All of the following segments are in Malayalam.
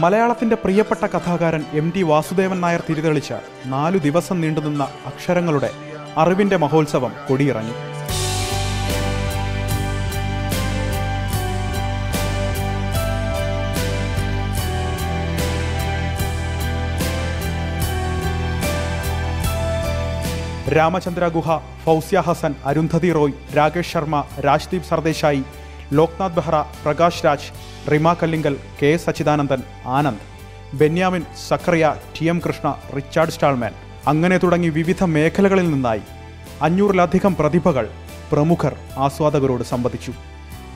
മലയാളത്തിന്റെ പ്രിയപ്പെട്ട കഥാകാരൻ എം ടി വാസുദേവൻ നായർ തിരിതെളിച്ച നാലു ദിവസം നീണ്ടുനിന്ന അക്ഷരങ്ങളുടെ അറിവിന്റെ മഹോത്സവം കൊടിയിറങ്ങി. Ramachandra Guha Fousia Hasan Arundhati Roy Rakesh Sharma Rajdeep Sardesai Loknath Behera Prakash Raj Rima Kallingal K S Achuthanandan Anand Benyamin Zacharia T M Krishna Richard Stallman. അങ്ങനെ തുടങ്ങി വിവിധ മേഖലകളിൽ നിന്നായി അഞ്ഞൂറിലധികം പ്രതിഭകൾ പ്രമുഖർ ആസ്വാദകരോട് സംവദിച്ചു.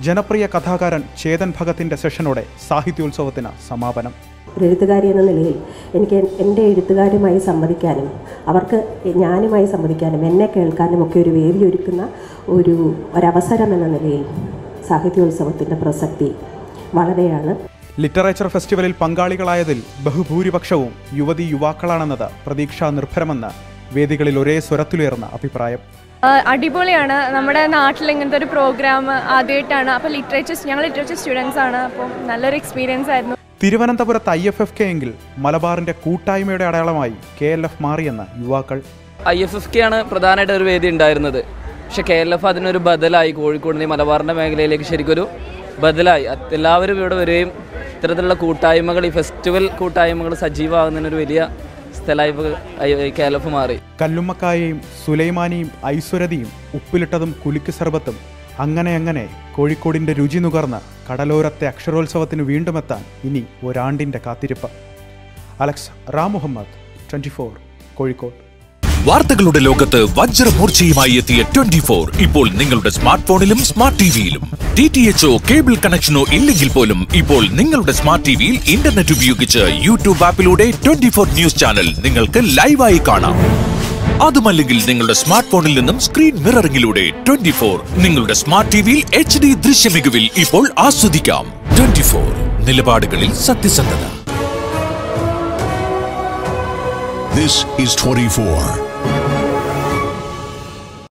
ജനപ്രിയ കഥാകാരൻ ചേതൻ ഭഗത്തിന്റെ സെഷനോടെ സാഹിത്യോത്സവത്തിന് സമാപനം. ഒരു എഴുത്തുകാരി എന്ന നിലയിൽ എനിക്ക് എന്റെ എഴുത്തുകാരുമായി സംവദിക്കാനും അവർക്ക് ഞാനുമായി സംവദിക്കാനും എന്നെ കേൾക്കാനും ഒക്കെ ഒരു വേദി ഒരുക്കുന്ന ഒരു ഒരവസരം എന്ന നിലയിൽ സാഹിത്യോത്സവത്തിന്റെ പ്രസക്തി വളരെയാണ്. ലിറ്ററേച്ചർ ഫെസ്റ്റിവലിൽ പങ്കാളികളായതിൽ ബഹുഭൂരിപക്ഷവും യുവതി യുവാക്കളാണെന്നത് പ്രതീക്ഷാ നിർഭരമെന്ന് വേദികളിൽ ഒരേ സ്വരത്തിലുയർന്ന അഭിപ്രായം. അടിപൊളിയാണ്. നമ്മുടെ നാട്ടിൽ ഇങ്ങനത്തെ ഒരു പ്രോഗ്രാം ആദ്യമായിട്ടാണ്. അപ്പോൾ ലിറ്ററേച്ചർ ഞങ്ങൾ ലിറ്ററേച്ചർ സ്റ്റുഡൻസ് ആണ്. അപ്പോൾ നല്ലൊരു എക്സ്പീരിയൻസ് ആയിരുന്നു. തിരുവനന്തപുരത്ത് ഐ എഫ് എഫ് കെ എങ്കിൽ മലബാറിന്റെ കൂട്ടായ്മയുടെ അടയാളമായി കെ എൽ എഫ് മാറിയെന്ന് യുവാക്കൾ. ഐ എഫ് എഫ് കെ ആണ് പ്രധാനമായിട്ട് ഒരു വേദി ഉണ്ടായിരുന്നത്. പക്ഷെ കെ എൽ എഫ് അതിനൊരു ബദലായി കോഴിക്കോട് ഈ മലബാറിന്റെ മേഖലയിലേക്ക് ശരിക്കൊരു ബദലായി. എല്ലാവരും ഇവിടെ വരികയും ഇത്തരത്തിലുള്ള കൂട്ടായ്മകൾ ഈ ഫെസ്റ്റിവൽ കൂട്ടായ്മകൾ സജീവമാകുന്നതിനൊരു വലിയ സ്ഥലമായി കെ എഫ് മാറി. കല്ലുമ്മക്കായയും സുലൈമാനിയും ഐശ്വരതിയും ഉപ്പിലിട്ടതും കുലുക്ക് സർബത്തും അങ്ങനെ അങ്ങനെ കോഴിക്കോടിന്റെ രുചി നുകർന്ന് കടലോരത്തെ അക്ഷരോത്സവത്തിന് വീണ്ടുമെത്താൻ ഇനി ഒരാണ്ടിന്റെ കാത്തിരിപ്പ്. Alex Ram Muhammad twenty Kozhikode. വാർത്തകളുടെ ലോകത്ത് വജ്രമൂർച്ചയുമായി എത്തിയ ട്വന്റി ഫോർ. ഇപ്പോൾ നിങ്ങളുടെ സ്മാർട്ട് ഫോണിലും സ്മാർട്ട് ടിവിയിലും. ഡി ടി എച്ച്ഒ കേബിൾ കണക്ഷനോ ഇല്ലെങ്കിൽ പോലും ഇപ്പോൾ നിങ്ങളുടെ സ്മാർട്ട് ടിവിയിൽ ഇന്റർനെറ്റ് ഉപയോഗിച്ച് യൂട്യൂബ് ആപ്പിലൂടെ ട്വന്റി ഫോർ ന്യൂസ് ചാനൽ നിങ്ങൾക്ക് ലൈവായി കാണാം. അതുമല്ലെങ്കിൽ നിങ്ങളുടെ സ്മാർട്ട് ഫോണിൽ നിന്നും സ്ക്രീൻ മിററിംഗിലൂടെ ട്വന്റി ഫോർ. നിങ്ങളുടെ സ്മാർട്ട് ടിവിയിൽ എച്ച് ഡി ദൃശ്യമികവിൽ ഇപ്പോൾ ആസ്വദിക്കാം. ട്വന്റി ഫോർ നിലപാടുകളിൽ സത്യസന്ധത. This is 24.